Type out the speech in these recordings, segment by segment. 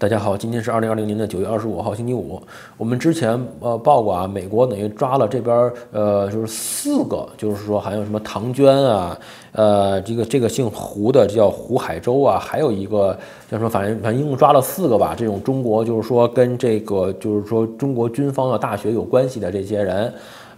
大家好，今天是二零二零年的九月二十五号，星期五。我们之前呃报过啊，美国等于抓了这边呃就是四个，就是说还有什么唐娟啊，呃这个这个姓胡的叫胡海洲啊，还有一个叫什么，反正反正一共抓了四个吧。这种中国就是说跟这个就是说中国军方的大学有关系的这些人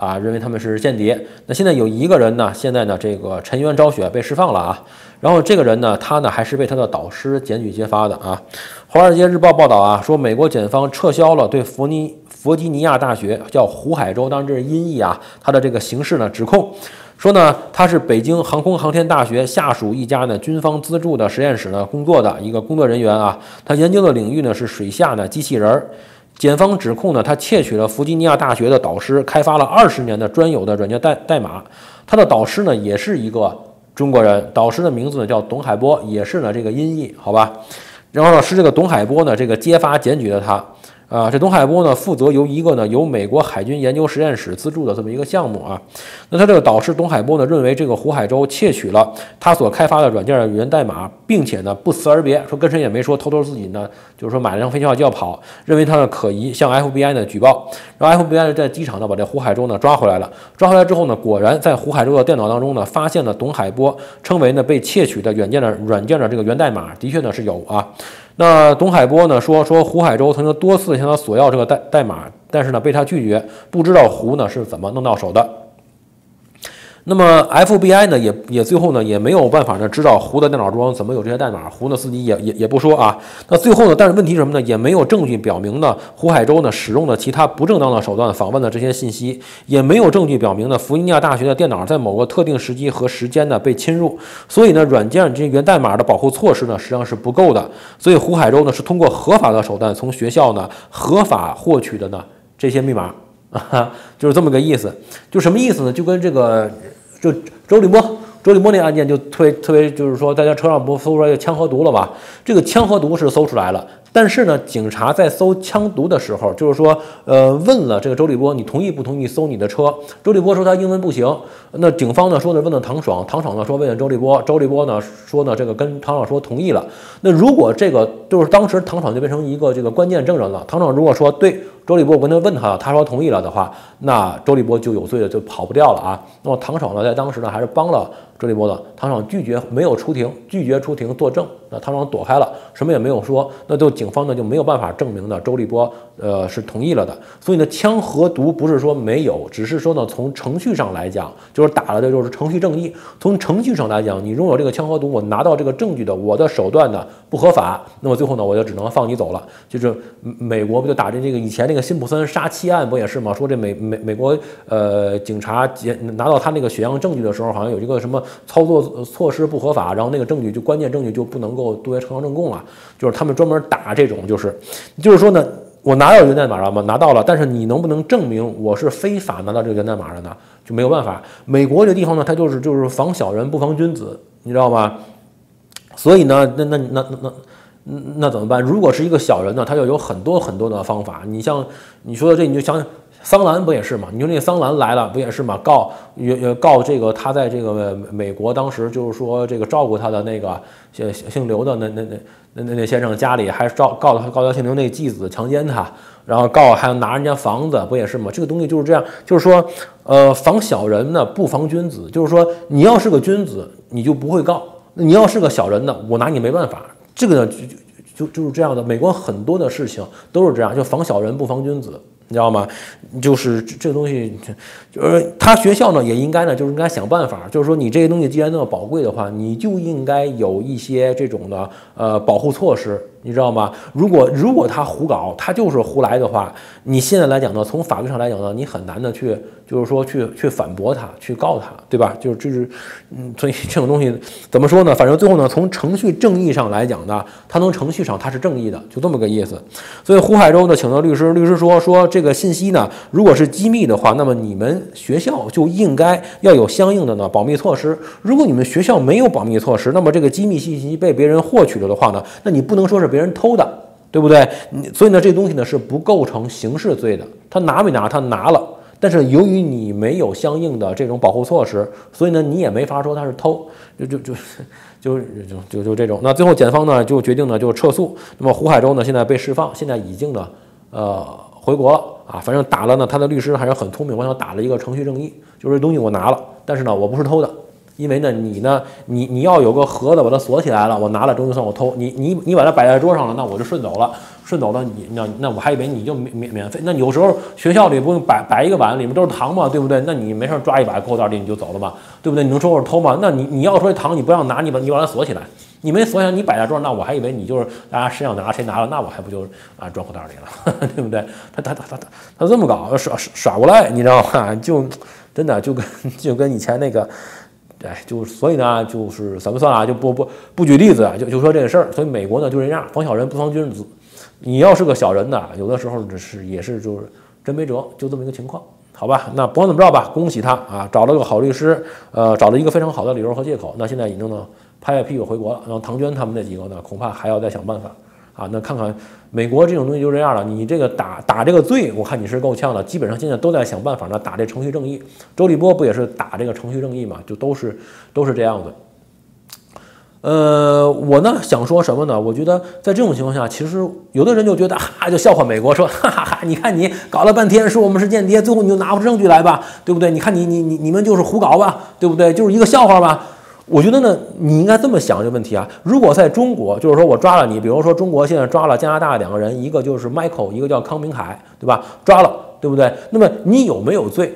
啊，认为他们是间谍。那现在有一个人呢，现在呢这个沉冤昭雪被释放了啊。然后这个人呢，他呢还是被他的导师检举揭发的啊。《华尔街日报》报道啊，说美国检方撤销了对弗尼弗吉尼亚大学叫胡海洲，当然这是音译啊，他的这个刑事呢指控，说呢他是北京航空航天大学下属一家呢军方资助的实验室呢工作的一个工作人员啊，他研究的领域呢是水下的机器人儿。检方指控呢，他窃取了弗吉尼亚大学的导师开发了二十年的专有的软件代代码，他的导师呢也是一个中国人，导师的名字呢叫董海波，也是呢这个音译，好吧。然后呢，是这个董海波呢，这个揭发检举的他。啊，这董海波呢，负责由一个呢由美国海军研究实验室资助的这么一个项目啊。那他这个导师董海波呢，认为这个胡海洲窃取了他所开发的软件的源代码，并且呢不辞而别，说跟谁也没说，偷偷自己呢就是说买了张飞机票就要跑，认为他呢可疑，向 FBI 呢举报。然后 FBI 在机场呢把这胡海洲呢抓回来了。抓回来之后呢，果然在胡海洲的电脑当中呢发现了董海波称为呢被窃取的软件的软件的这个源代码，的确呢是有啊。那董海波呢说说胡海洲曾经多次向他索要这个代代码，但是呢被他拒绝，不知道胡呢是怎么弄到手的。那么 FBI 呢也也最后呢也没有办法呢知道胡的电脑中怎么有这些代码，胡呢自己也也也不说啊。那最后呢，但是问题是什么呢？也没有证据表明呢胡海洲呢使用了其他不正当的手段访问的这些信息，也没有证据表明呢弗吉尼亚大学的电脑在某个特定时机和时间呢被侵入。所以呢，软件这些源代码的保护措施呢实际上是不够的。所以胡海洲呢是通过合法的手段从学校呢合法获取的呢这些密码。啊，就是这么个意思，就什么意思呢？就跟这个，就周立波，周立波那个案件就特别特别，就是说大家车上不搜出来枪和毒了吧？这个枪和毒是搜出来了。但是呢，警察在搜枪毒的时候，就是说，呃，问了这个周立波，你同意不同意搜你的车？周立波说他英文不行。那警方呢说的问了唐爽，唐爽呢说问了周立波，周立波呢说呢这个跟唐爽说同意了。那如果这个就是当时唐爽就变成一个这个关键证人了。唐爽如果说对周立波，我跟他问他，他说同意了的话，那周立波就有罪了，就跑不掉了啊。那么唐爽呢在当时呢还是帮了周立波的。唐爽拒绝没有出庭，拒绝出庭作证。那唐爽躲开了，什么也没有说，那就。警方呢就没有办法证明呢周立波呃是同意了的，所以呢枪和毒不是说没有，只是说呢从程序上来讲，就是打了的就是程序正义。从程序上来讲，你拥有这个枪和毒，我拿到这个证据的，我的手段呢不合法，那么最后呢我就只能放你走了。就是美国不就打这这个以前那个辛普森杀妻案不也是吗？说这美美美国呃警察检拿到他那个血样证据的时候，好像有一个什么操作措施不合法，然后那个证据就关键证据就不能够够作为呈堂证供了，就是他们专门打。这种就是，就是说呢，我拿到源代码了吗？拿到了，但是你能不能证明我是非法拿到这个源代码的呢？就没有办法。美国这地方呢，它就是就是防小人不防君子，你知道吗？所以呢，那那那那那那怎么办？如果是一个小人呢，他就有很多很多的方法。你像你说的这，你就想想。桑兰不也是吗？你说那桑兰来了不也是吗？告也也告这个他在这个美国当时就是说这个照顾他的那个姓姓刘的那那那那那先生家里还照告他告他姓刘那继子强奸他，然后告还要拿人家房子不也是吗？这个东西就是这样，就是说呃防小人呢不防君子，就是说你要是个君子你就不会告，你要是个小人呢我拿你没办法，这个呢就就就就是这样的。美国很多的事情都是这样，就防小人不防君子。你知道吗？就是这个东西，就是他学校呢也应该呢，就是应该想办法，就是说你这些东西既然那么宝贵的话，你就应该有一些这种的呃保护措施。你知道吗？如果如果他胡搞，他就是胡来的话，你现在来讲呢，从法律上来讲呢，你很难的去，就是说去去反驳他，去告他，对吧？就是就是，嗯，所以这种东西怎么说呢？反正最后呢，从程序正义上来讲呢，他从程序上他是正义的，就这么个意思。所以胡海洲呢，请到律师，律师说说这个信息呢，如果是机密的话，那么你们学校就应该要有相应的呢保密措施。如果你们学校没有保密措施，那么这个机密信息被别人获取了的话呢，那你不能说是。别人偷的，对不对？你所以呢，这东西呢是不构成刑事罪的。他拿没拿？他拿了，但是由于你没有相应的这种保护措施，所以呢，你也没法说他是偷，就就就 就就就就这种。那最后检方呢就决定呢就撤诉。那么胡海洲呢现在被释放，现在已经呢呃回国了啊。反正打了呢，他的律师还是很聪明，我想打了一个程序正义，就是这东西我拿了，但是呢我不是偷的。因为呢，你呢，你你要有个盒子把它锁起来了，我拿了东西算我偷。你你你把它摆在桌上了，那我就顺走了，顺走了。你那那我还以为你就免免免费。那有时候学校里不用摆摆一个碗，里面都是糖嘛，对不对？那你没事抓一把口袋里你就走了嘛，对不对？你能说我是偷吗？那你你要说糖你不让拿，你把你把它锁起来，你没锁起来，你摆在桌上，那我还以为你就是大家谁想拿谁拿了，那我还不就啊装口袋里了，对不对？他他他他他这么搞耍耍过来，你知道吗？就真的就跟就跟以前那个。哎，就所以呢，就是怎么算啊？就不不不举例子啊，就就说这个事儿。所以美国呢就这样，防小人不防君子。你要是个小人呢，有的时候只是也是就是真没辙，就这么一个情况，好吧？那不管怎么着吧，恭喜他啊，找了个好律师，呃，找了一个非常好的理由和借口。那现在已经呢拍拍屁股回国了。然后唐娟他们那几个呢，恐怕还要再想办法。啊，那看看美国这种东西就这样了。你这个打打这个罪，我看你是够呛的。基本上现在都在想办法呢，打这程序正义。周立波不也是打这个程序正义嘛？就都是都是这样子。呃，我呢想说什么呢？我觉得在这种情况下，其实有的人就觉得哈，就笑话美国，说哈哈哈，你看你搞了半天说我们是间谍，最后你就拿不出证据来吧，对不对？你看你你你你们就是胡搞吧，对不对？就是一个笑话吧。我觉得呢，你应该这么想这个问题啊。如果在中国，就是说我抓了你，比如说中国现在抓了加拿大两个人，一个就是 Michael，一个叫康明凯，对吧？抓了，对不对？那么你有没有罪，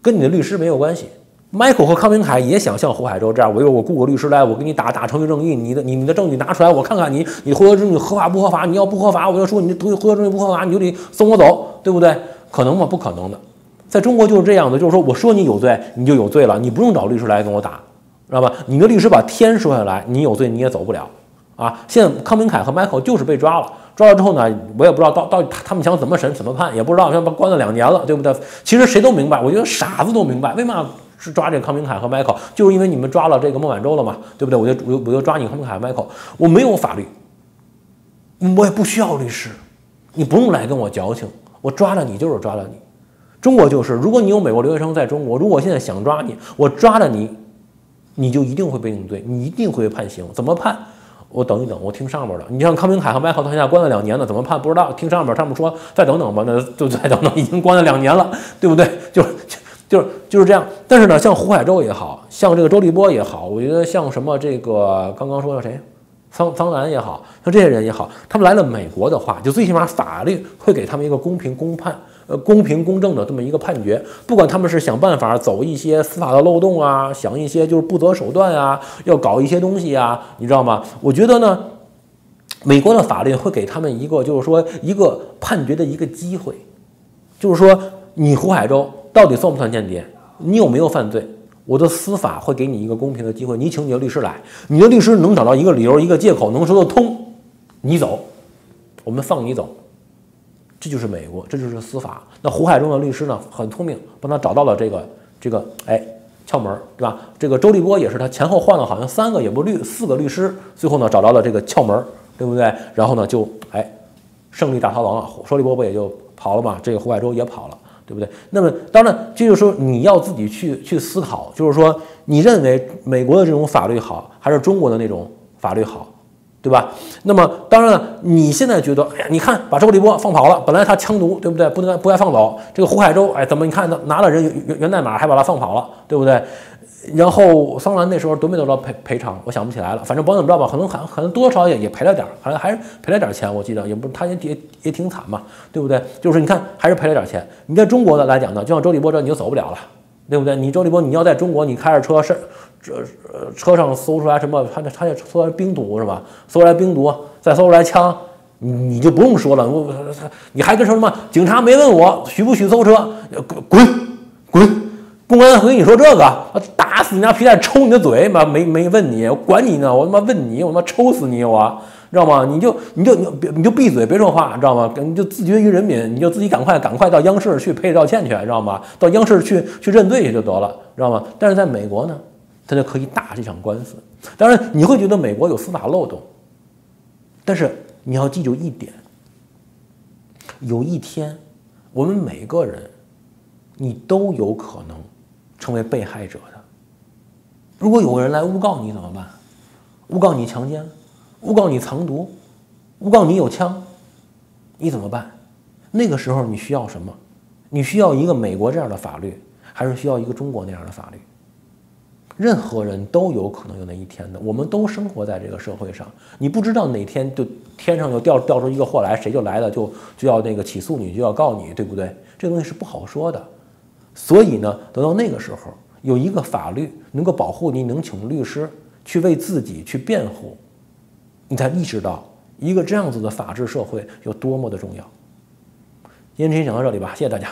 跟你的律师没有关系。Michael 和康明凯也想像胡海洲这样，我有我雇个律师来，我给你打打程序正义，你的你你的证据拿出来，我看看你你获得证据合法不合法？你要不合法，我就说你的获得证据不合法，你就得送我走，对不对？可能吗？不可能的。在中国就是这样的，就是说我说你有罪，你就有罪了，你不用找律师来跟我打。知道吧？你的律师把天说下来，你有罪你也走不了啊！现在康明凯和 Michael 就是被抓了，抓了之后呢，我也不知道到到底他他们想怎么审怎么判，也不知道，像把关了两年了，对不对？其实谁都明白，我觉得傻子都明白，为嘛是抓这个康明凯和 Michael，就是因为你们抓了这个孟晚舟了嘛，对不对？我就我就我就抓你康明凯和 Michael，我没有法律，我也不需要律师，你不用来跟我矫情，我抓了你就是抓了你。中国就是，如果你有美国留学生在中国，如果现在想抓你，我抓了你。你就一定会被定罪，你一定会被判刑。怎么判？我等一等，我听上面的。你像康明凯和麦克到现在关了两年了，怎么判不知道。听上面他们说再等等吧，那就再等等，已经关了两年了，对不对？就就是就是这样。但是呢，像胡海洲也好像这个周立波也好，我觉得像什么这个刚刚说的谁，桑桑兰也好像这些人也好，他们来了美国的话，就最起码法律会给他们一个公平公判。呃，公平公正的这么一个判决，不管他们是想办法走一些司法的漏洞啊，想一些就是不择手段啊，要搞一些东西啊，你知道吗？我觉得呢，美国的法律会给他们一个就是说一个判决的一个机会，就是说你胡海洲到底算不算间谍？你有没有犯罪？我的司法会给你一个公平的机会，你请你的律师来，你的律师能找到一个理由、一个借口能说得通，你走，我们放你走。这就是美国，这就是司法。那胡海中的律师呢，很聪明，帮他找到了这个这个哎窍门，对吧？这个周立波也是他前后换了好像三个也不律四个律师，最后呢找到了这个窍门，对不对？然后呢就哎胜利大逃亡了，周立波不也就跑了嘛？这个胡海洲也跑了，对不对？那么当然，这就是说你要自己去去思考，就是说你认为美国的这种法律好，还是中国的那种法律好？对吧？那么当然了，你现在觉得，哎呀，你看把周立波放跑了，本来他枪毒，对不对？不能不该放走。这个胡海洲，哎，怎么你看他拿了人源源代码，还把他放跑了，对不对？然后桑兰那时候得没得到赔赔偿？我想不起来了。反正甭怎么着吧，可能还可能多多少也也赔了点儿，好像还是赔了点钱。我记得也不，他也也也挺惨嘛，对不对？就是你看还是赔了点钱。你在中国的来讲呢，就像周立波这你就走不了了，对不对？你周立波你要在中国，你开着车是。这，车上搜出来什么？他他那搜出来冰毒是吧？搜出来冰毒，再搜出来枪，你就不用说了。我他你还跟说什么？警察没问我许不许搜车，滚滚！公安会跟你说这个，打死你家皮带，抽你的嘴妈没没问你，我管你呢！我他妈问你，我他妈抽死你！我知道吗？你就你就你就闭嘴，别说话，知道吗？你就自绝于人民，你就自己赶快赶快到央视去赔道歉去，知道吗？到央视去去认罪去就得了，知道吗？但是在美国呢？他就可以打这场官司。当然，你会觉得美国有司法漏洞，但是你要记住一点：有一天，我们每个人你都有可能成为被害者的。如果有个人来诬告你怎么办？诬告你强奸，诬告你藏毒，诬告你有枪，你怎么办？那个时候你需要什么？你需要一个美国这样的法律，还是需要一个中国那样的法律？任何人都有可能有那一天的。我们都生活在这个社会上，你不知道哪天就天上就掉掉出一个祸来，谁就来了就就要那个起诉你，就要告你，对不对？这东西是不好说的。所以呢，等到那个时候，有一个法律能够保护你，能请律师去为自己去辩护，你才意识到一个这样子的法治社会有多么的重要。今天先讲到这里吧，谢谢大家。